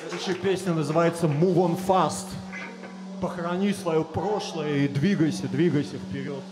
Следующая песня называется Move on Fast. Похорони свое прошлое и двигайся, двигайся вперед.